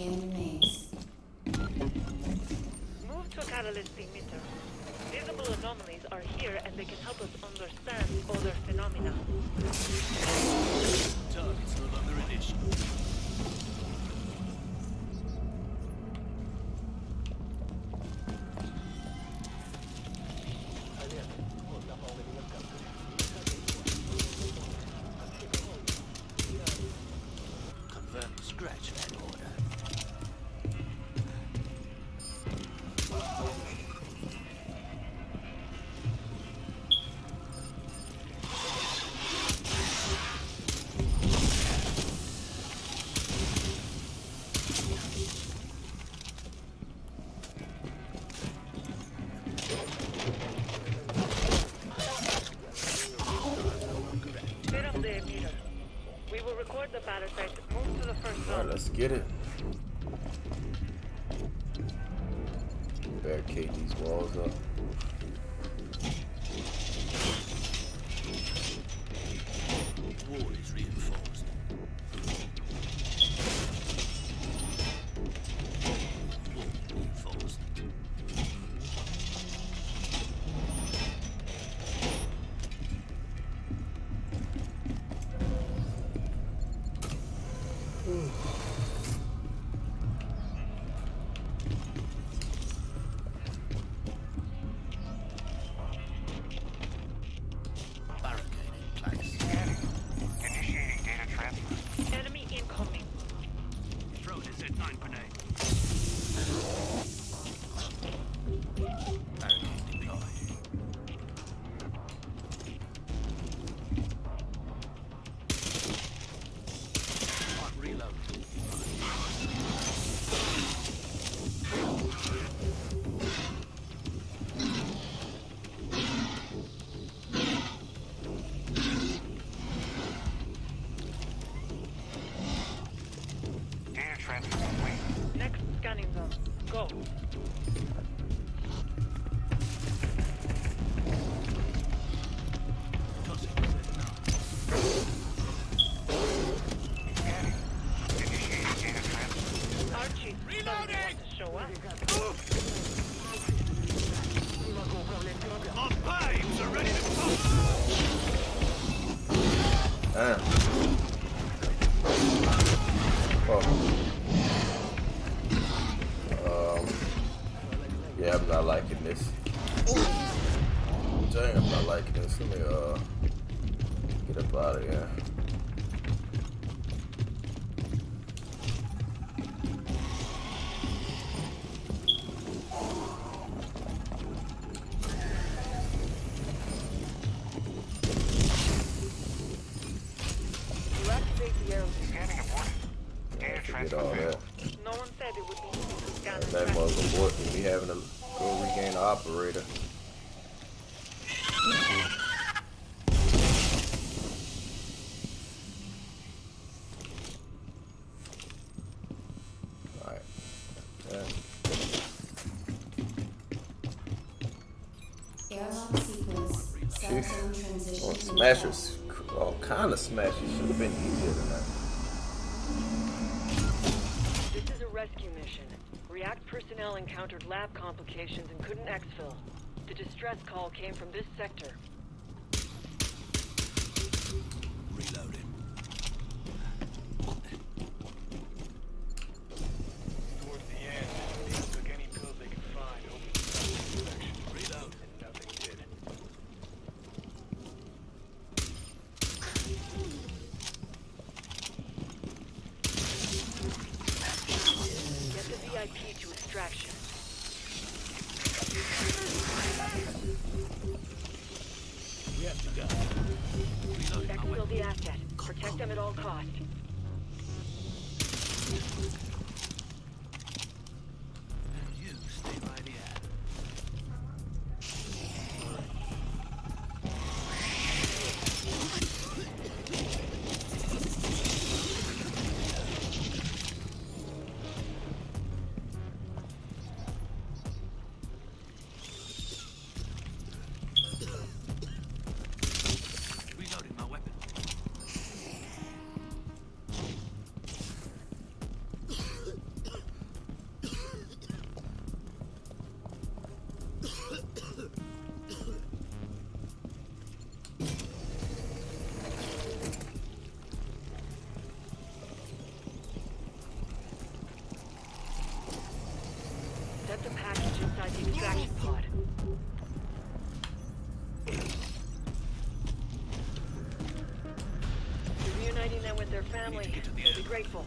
in maze. Move to a catalyst emitter. Visible anomalies are here and they can help us understand other phenomena. We will record the parasite. Move to the first Alright, let's get it. Barricade these walls up. Barricade Oh. Um. Yeah, I'm not liking this. Dang, I'm not liking this. Let me uh get up out of here. Operator. Alright. Yeah. Airlock sequence. Subzone transition. Well, in smashers, all kind of smashers should have been easier than that. This is a rescue mission. React personnel encountered lab complications and couldn't exfil. The distress call came from this sector. Reloading. Protect them at all costs. Family. They'll be grateful.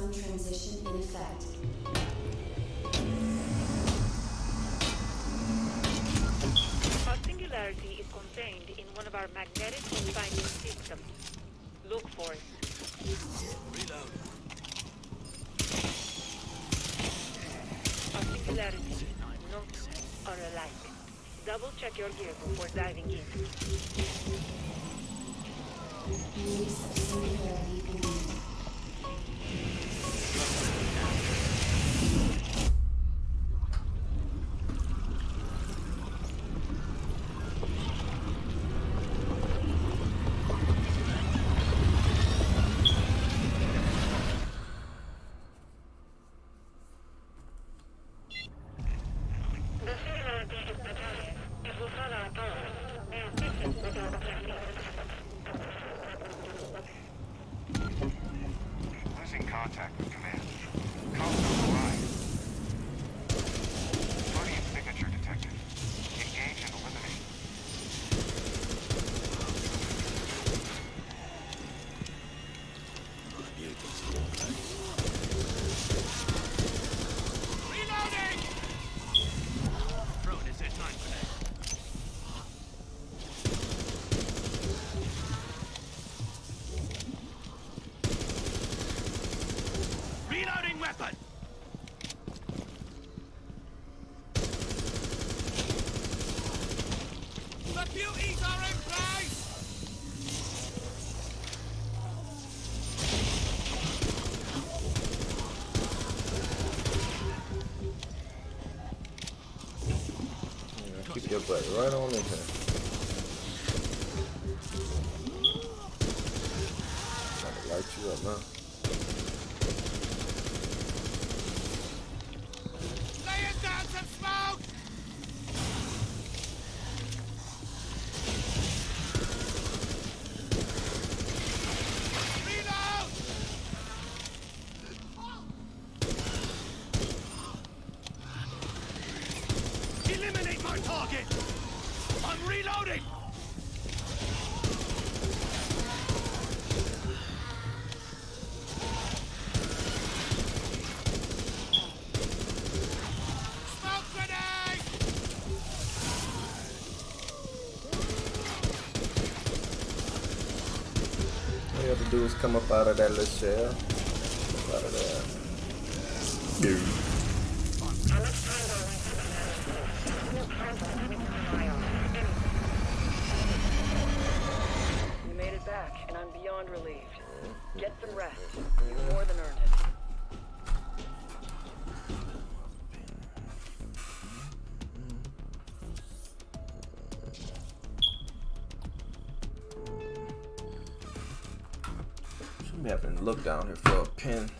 Subzone transition in effect. Our singularity is contained in one of our magnetic confinement systems. Look for it. Reload. Our singularities, note, are alike. Double check your gear before diving in. Butt right on in here. Trying to light you up now. Eliminate my target! I'm reloading! Smoke! All you have to do is come up out of that little shell. Up out of there. Dude. You made it back, and I'm beyond relieved. Get some rest. You've more than earned it. Should be having to look down here for a pin.